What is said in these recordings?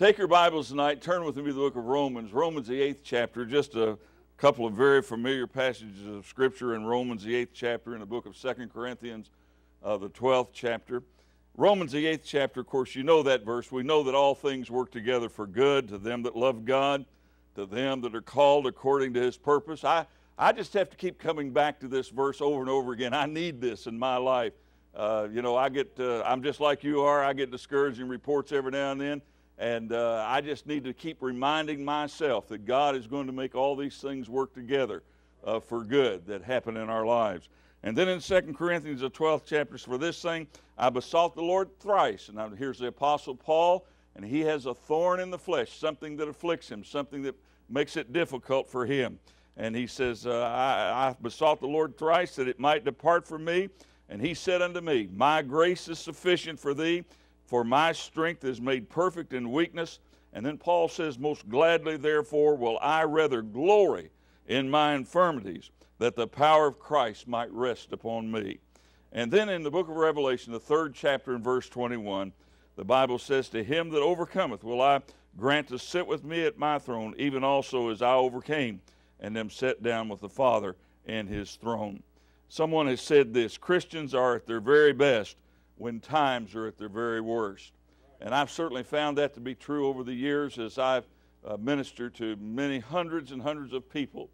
Take your Bibles tonight, turn with me to the book of Romans, Romans, the eighth chapter, just a couple of very familiar passages of Scripture in Romans, the eighth chapter, in the book of Second Corinthians, uh, the 12th chapter. Romans, the eighth chapter, of course, you know that verse. We know that all things work together for good to them that love God, to them that are called according to his purpose. I, I just have to keep coming back to this verse over and over again. I need this in my life. Uh, you know, I get, uh, I'm just like you are. I get discouraging reports every now and then. And uh, I just need to keep reminding myself that God is going to make all these things work together uh, for good that happen in our lives. And then in 2 Corinthians, the 12th chapter, for this thing, I besought the Lord thrice. And now here's the Apostle Paul, and he has a thorn in the flesh, something that afflicts him, something that makes it difficult for him. And he says, uh, I, I besought the Lord thrice that it might depart from me. And he said unto me, My grace is sufficient for thee for my strength is made perfect in weakness. And then Paul says, Most gladly, therefore, will I rather glory in my infirmities, that the power of Christ might rest upon me. And then in the book of Revelation, the third chapter in verse 21, the Bible says, To him that overcometh will I grant to sit with me at my throne, even also as I overcame, and am set down with the Father in his throne. Someone has said this Christians are at their very best when times are at their very worst. And I've certainly found that to be true over the years as I've uh, ministered to many hundreds and hundreds of people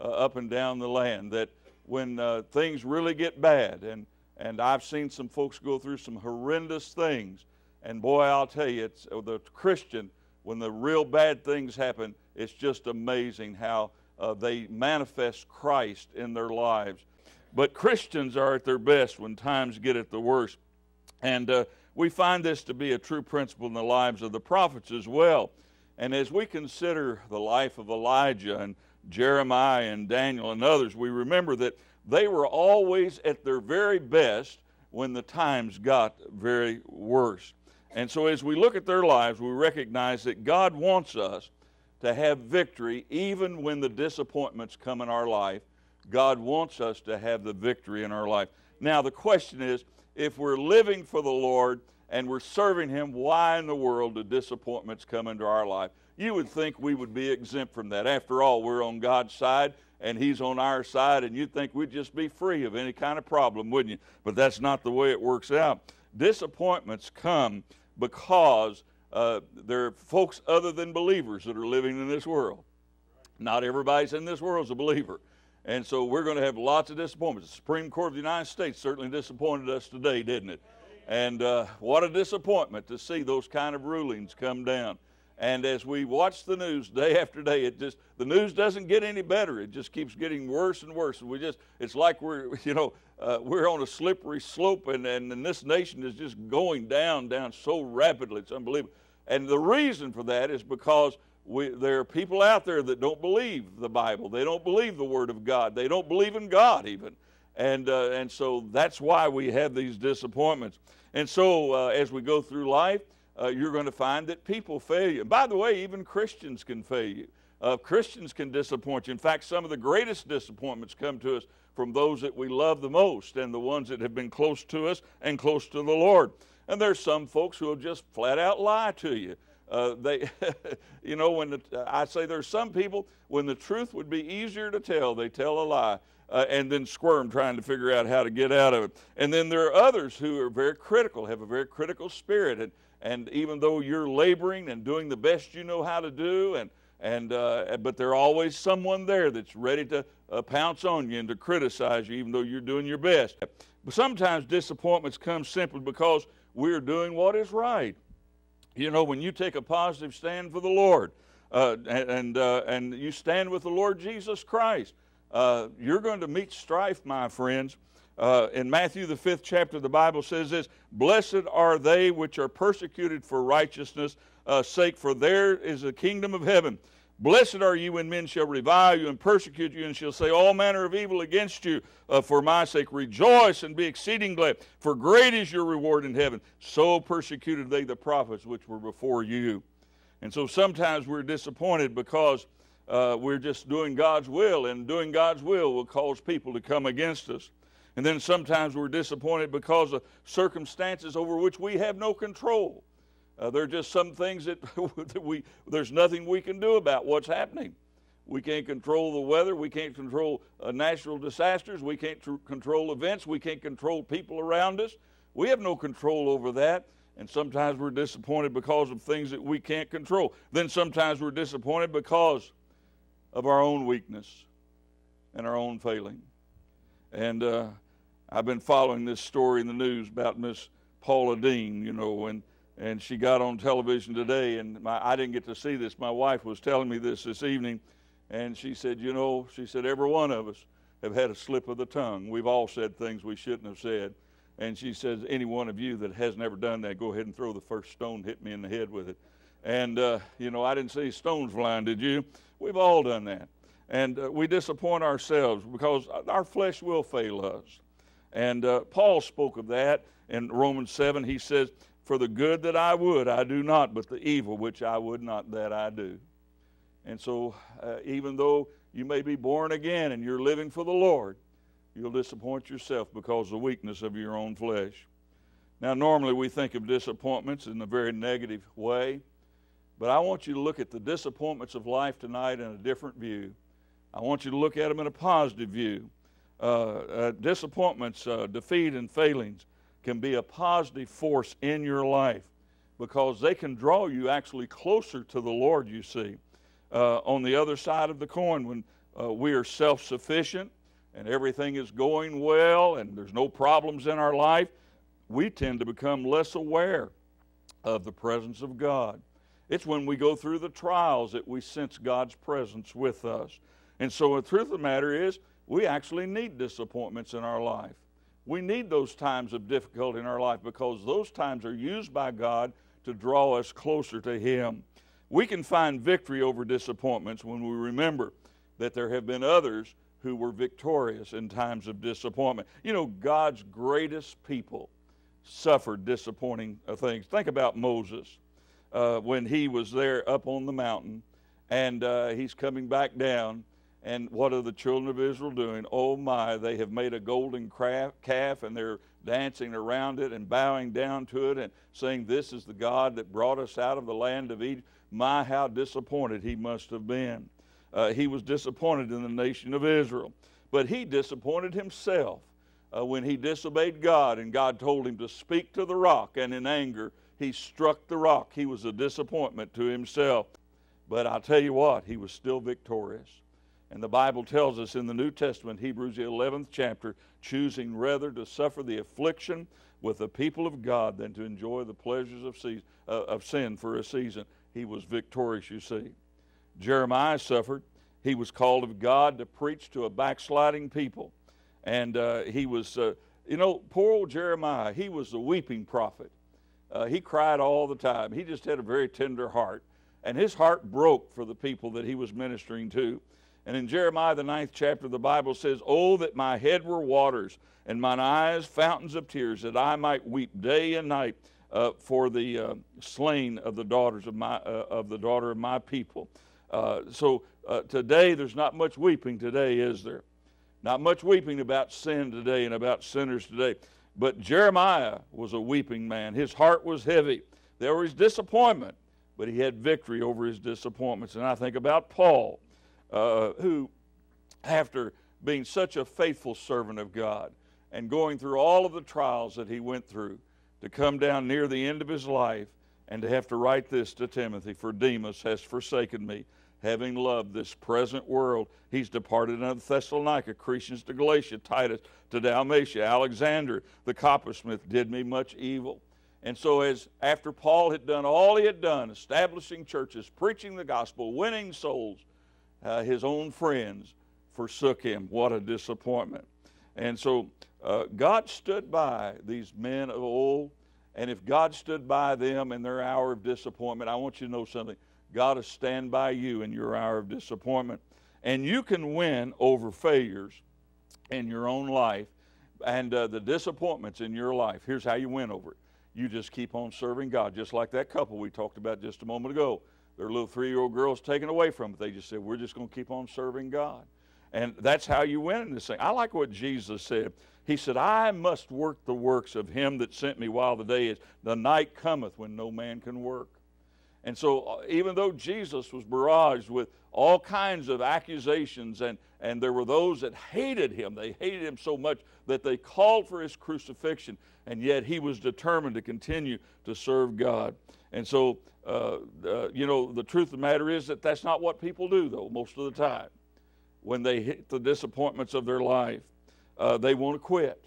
uh, up and down the land. That when uh, things really get bad, and, and I've seen some folks go through some horrendous things, and boy, I'll tell you, it's uh, the Christian, when the real bad things happen, it's just amazing how uh, they manifest Christ in their lives. But Christians are at their best when times get at the worst. And uh, we find this to be a true principle in the lives of the prophets as well. And as we consider the life of Elijah and Jeremiah and Daniel and others, we remember that they were always at their very best when the times got very worst. And so as we look at their lives, we recognize that God wants us to have victory even when the disappointments come in our life. God wants us to have the victory in our life. Now, the question is, if we're living for the Lord and we're serving Him, why in the world do disappointments come into our life? You would think we would be exempt from that. After all, we're on God's side and He's on our side, and you'd think we'd just be free of any kind of problem, wouldn't you? But that's not the way it works out. Disappointments come because uh, there are folks other than believers that are living in this world. Not everybody's in this world is a believer. And so we're going to have lots of disappointments. The Supreme Court of the United States certainly disappointed us today, didn't it? And uh, what a disappointment to see those kind of rulings come down. And as we watch the news day after day, it just the news doesn't get any better. It just keeps getting worse and worse. We just it's like we're you know uh, we're on a slippery slope, and, and and this nation is just going down down so rapidly. It's unbelievable. And the reason for that is because we, there are people out there that don't believe the Bible. They don't believe the Word of God. They don't believe in God even. And, uh, and so that's why we have these disappointments. And so uh, as we go through life, uh, you're going to find that people fail you. And by the way, even Christians can fail you. Uh, Christians can disappoint you. In fact, some of the greatest disappointments come to us from those that we love the most and the ones that have been close to us and close to the Lord. And there's some folks who will just flat out lie to you. Uh, they, you know, when the, I say there's some people when the truth would be easier to tell, they tell a lie. Uh, and then squirm trying to figure out how to get out of it. And then there are others who are very critical, have a very critical spirit. And, and even though you're laboring and doing the best you know how to do, and, and, uh, but there's always someone there that's ready to uh, pounce on you and to criticize you, even though you're doing your best. But sometimes disappointments come simply because we're doing what is right. You know, when you take a positive stand for the Lord uh, and, uh, and you stand with the Lord Jesus Christ, uh, you're going to meet strife, my friends. Uh, in Matthew, the fifth chapter, of the Bible says this Blessed are they which are persecuted for righteousness' uh, sake, for there is the kingdom of heaven. Blessed are you when men shall revile you and persecute you and shall say all manner of evil against you uh, for my sake. Rejoice and be exceeding glad, for great is your reward in heaven. So persecuted they the prophets which were before you. And so sometimes we're disappointed because uh, we're just doing God's will, and doing God's will will cause people to come against us. And then sometimes we're disappointed because of circumstances over which we have no control. Uh, there are just some things that, that we, there's nothing we can do about what's happening. We can't control the weather. We can't control uh, natural disasters. We can't tr- control events. We can't control people around us. We have no control over that. And sometimes we're disappointed because of things that we can't control. Then sometimes we're disappointed because of our own weakness and our own failing. And uh, I've been following this story in the news about Miss Paula Deen, you know, and and she got on television today, and my, I didn't get to see this. My wife was telling me this this evening, and she said, you know, she said every one of us have had a slip of the tongue. We've all said things we shouldn't have said. And she says, any one of you that has never done that, go ahead and throw the first stone, hit me in the head with it. And, uh, you know, I didn't see stones flying, did you? We've all done that. And uh, we disappoint ourselves because our flesh will fail us. And uh, Paul spoke of that in Romans 7. He says, For the good that I would, I do not, but the evil which I would not, that I do. And so, uh, even though you may be born again and you're living for the Lord, you'll disappoint yourself because of the weakness of your own flesh. Now, normally we think of disappointments in a very negative way, but I want you to look at the disappointments of life tonight in a different view. I want you to look at them in a positive view. Uh, uh, disappointments, uh, defeat, and failings can be a positive force in your life because they can draw you actually closer to the Lord, you see. Uh, on the other side of the coin, when uh, we are self sufficient, and everything is going well and there's no problems in our life, we tend to become less aware of the presence of God. It's when we go through the trials that we sense God's presence with us. And so the truth of the matter is, we actually need disappointments in our life. We need those times of difficulty in our life because those times are used by God to draw us closer to Him. We can find victory over disappointments when we remember that there have been others who were victorious in times of disappointment. You know, God's greatest people suffered disappointing things. Think about Moses uh, when he was there up on the mountain and uh, he's coming back down. And what are the children of Israel doing? Oh my, they have made a golden calf and they're dancing around it and bowing down to it and saying, This is the God that brought us out of the land of Egypt. My, how disappointed he must have been uh, he was disappointed in the nation of Israel. But he disappointed himself uh, when he disobeyed God and God told him to speak to the rock, and in anger, he struck the rock. He was a disappointment to himself. But I'll tell you what, he was still victorious. And the Bible tells us in the New Testament, Hebrews the 11th chapter, choosing rather to suffer the affliction with the people of God than to enjoy the pleasures of, season, uh, of sin for a season. He was victorious, you see. Jeremiah suffered. He was called of God to preach to a backsliding people. And uh, he was, uh, you know, poor old Jeremiah, he was the weeping prophet. Uh, he cried all the time. He just had a very tender heart. And his heart broke for the people that he was ministering to. And in Jeremiah, the ninth chapter, of the Bible says, Oh, that my head were waters, and mine eyes fountains of tears, that I might weep day and night uh, for the uh, slain of the daughters of my uh, of the daughter of my people. Uh, so uh, today, there's not much weeping today, is there? Not much weeping about sin today and about sinners today. But Jeremiah was a weeping man. His heart was heavy. There was disappointment, but he had victory over his disappointments. And I think about Paul, uh, who, after being such a faithful servant of God and going through all of the trials that he went through, to come down near the end of his life and to have to write this to Timothy For Demas has forsaken me having loved this present world. He's departed unto Thessalonica, Crescens to Galatia, Titus to Dalmatia, Alexander, the coppersmith, did me much evil. And so, as after Paul had done all he had done, establishing churches, preaching the gospel, winning souls, uh, his own friends forsook him. What a disappointment. And so, uh, God stood by these men of old. And if God stood by them in their hour of disappointment, I want you to know something. God will stand by you in your hour of disappointment. And you can win over failures in your own life and uh, the disappointments in your life. Here's how you win over it you just keep on serving God, just like that couple we talked about just a moment ago. Their little three year old girl's taken away from it. They just said, We're just going to keep on serving God. And that's how you win in this thing. I like what Jesus said. He said, I must work the works of him that sent me while the day is. The night cometh when no man can work. And so, uh, even though Jesus was barraged with all kinds of accusations, and, and there were those that hated him, they hated him so much that they called for his crucifixion, and yet he was determined to continue to serve God. And so, uh, uh, you know, the truth of the matter is that that's not what people do, though, most of the time. When they hit the disappointments of their life, uh, they want to quit.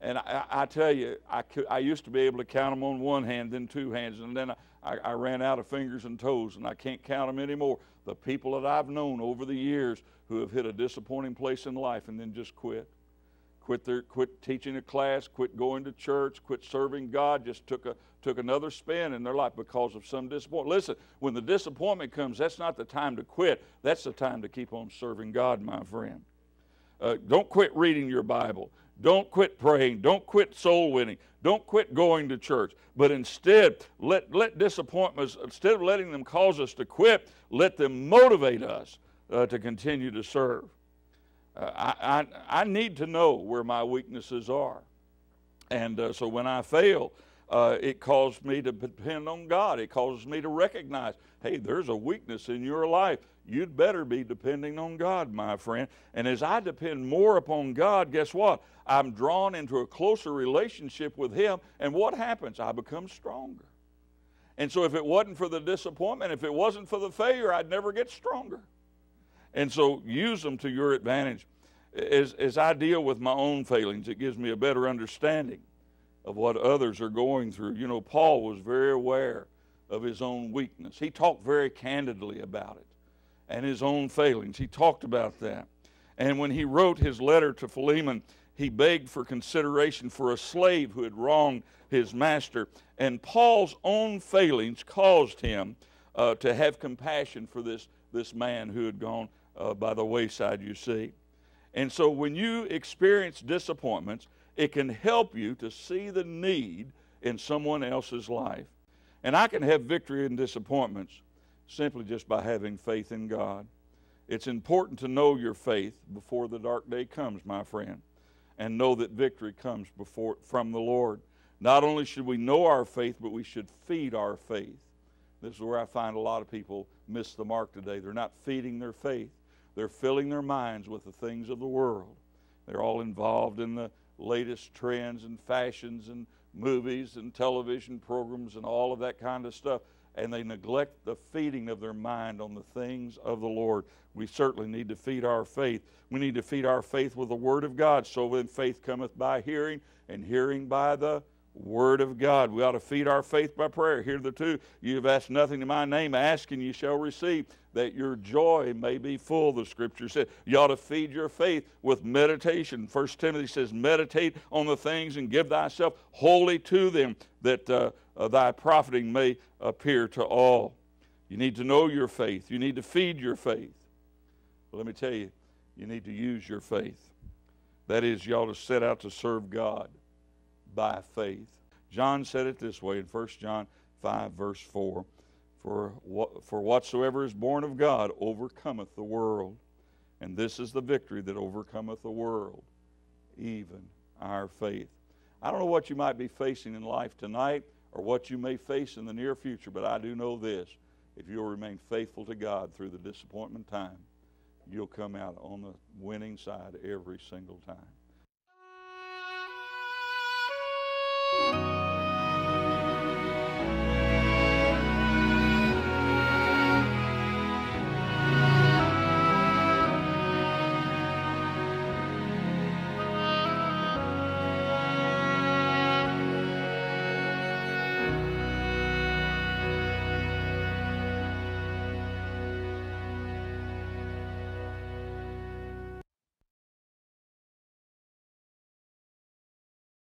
And I, I tell you, I, I, used to be able to count them on one hand, then two hands, and then I, I, ran out of fingers and toes, and I can't count them anymore. The people that I've known over the years who have hit a disappointing place in life and then just quit. Quit, their, quit teaching a class, quit going to church, quit serving God, just took, a, took another spin in their life because of some disappointment. Listen, when the disappointment comes, that's not the time to quit. That's the time to keep on serving God, my friend. Uh, don't quit reading your Bible. Don't quit praying. Don't quit soul winning. Don't quit going to church. But instead, let, let disappointments, instead of letting them cause us to quit, let them motivate us uh, to continue to serve. Uh, I, I, I, need to know where my weaknesses are. And uh, so when I fail, uh, it causes me to depend on God. It causes me to recognize, hey, there's a weakness in your life you'd better be depending on God, my friend. And as I depend more upon God, guess what? I'm drawn into a closer relationship with Him, and what happens? I become stronger. And so, if it wasn't for the disappointment, if it wasn't for the failure, I'd never get stronger. And so, use them to your advantage. As, as I deal with my own failings, it gives me a better understanding of what others are going through. You know, Paul was very aware of his own weakness, he talked very candidly about it and his own failings. He talked about that. And when he wrote his letter to Philemon, he begged for consideration for a slave who had wronged his master. And Paul's own failings caused him uh, to have compassion for this, this man who had gone uh, by the wayside, you see. And so when you experience disappointments, it can help you to see the need in someone else's life. And I can have victory in disappointments simply just by having faith in God. It's important to know your faith before the dark day comes, my friend, and know that victory comes before, from the Lord. Not only should we know our faith, but we should feed our faith. This is where I find a lot of people miss the mark today. They're not feeding their faith, they're filling their minds with the things of the world. They're all involved in the latest trends and fashions and movies and television programs and all of that kind of stuff and they neglect the feeding of their mind on the things of the Lord. We certainly need to feed our faith. We need to feed our faith with the Word of God. So then faith cometh by hearing, and hearing by the Word of God. We ought to feed our faith by prayer. Here are the two. You have asked nothing in my name. Ask and you shall receive, that your joy may be full, the Scripture said. You ought to feed your faith with meditation. First Timothy says, meditate on the things and give thyself wholly to them, that uh, uh, thy profiting may appear to all. You need to know your faith. You need to feed your faith. But let me tell you, you need to use your faith. That is, you ought to set out to serve God by faith. John said it this way in 1 John 5, verse 4 For, what, for whatsoever is born of God overcometh the world. And this is the victory that overcometh the world, even our faith. I don't know what you might be facing in life tonight or what you may face in the near future, but I do know this. If you'll remain faithful to God through the disappointment time, you'll come out on the winning side every single time.